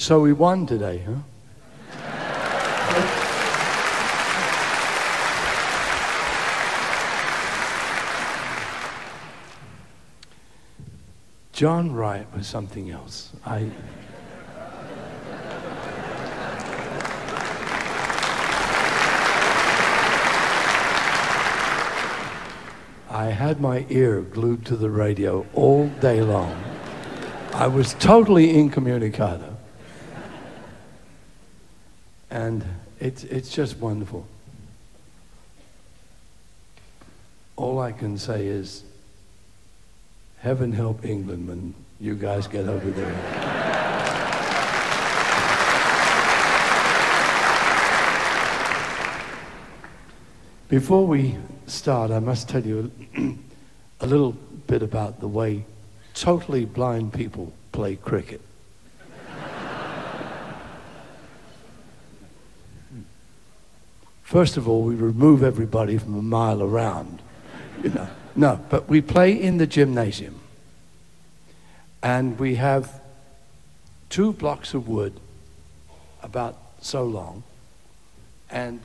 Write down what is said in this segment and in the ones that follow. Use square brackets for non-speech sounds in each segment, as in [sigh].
So we won today, huh? John Wright was something else. I. I had my ear glued to the radio all day long. I was totally incommunicado. And it's, it's just wonderful. All I can say is, heaven help England when you guys get over there. Before we start, I must tell you a [clears throat] little bit about the way totally blind people play cricket. First of all, we remove everybody from a mile around. You know. No, but we play in the gymnasium. And we have two blocks of wood about so long and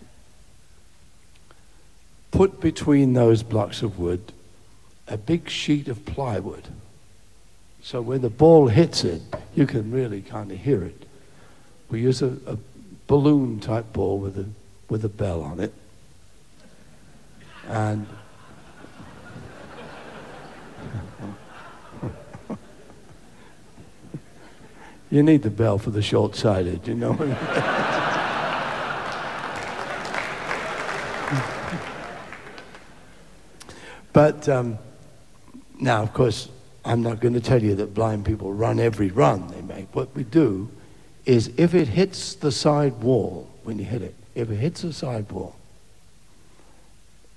put between those blocks of wood a big sheet of plywood. So when the ball hits it, you can really kind of hear it. We use a, a balloon type ball with a, with a bell on it. And you need the bell for the short sighted, you know. but um, now, of course, I'm not going to tell you that blind people run every run they make. What we do is if it hits the side wall, when you hit it, if it hits the side wall,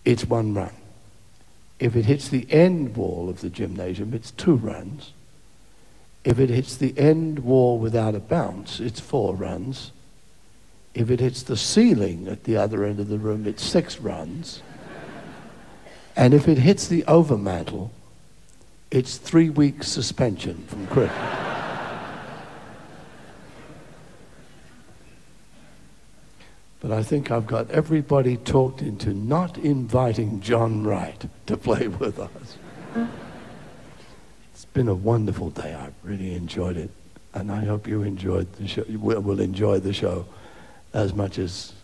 it's one run. If it hits the end wall of the gymnasium, it's two runs. If it hits the end wall without a bounce, it's four runs. If it hits the ceiling at the other end of the room, it's six runs. And if it hits the overmantel, it's three weeks suspension from cricket. But I think I've got everybody talked into not inviting John Wright to play with us. It's been a wonderful day. I've really enjoyed it. And I hope you enjoyed the show. Will, will enjoy the show as much as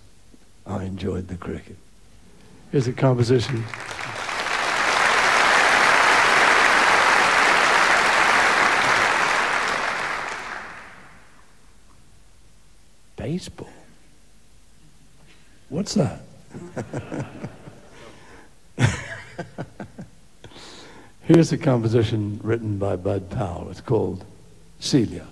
I enjoyed the cricket. Here's a composition. baseball. What's that? Here's a composition written by Bud Powell. It's called Celia.